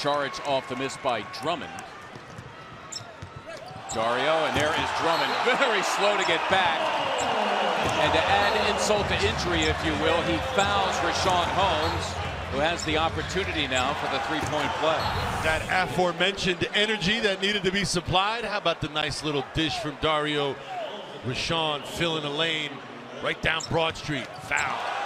charge off the miss by Drummond. Dario, and there is Drummond, very slow to get back. And to add insult to injury, if you will, he fouls Richaun Holmes, who has the opportunity now for the three-point play. That aforementioned energy that needed to be supplied. How about the nice little dish from Dario Rashawn filling a lane right down Broad Street. Foul.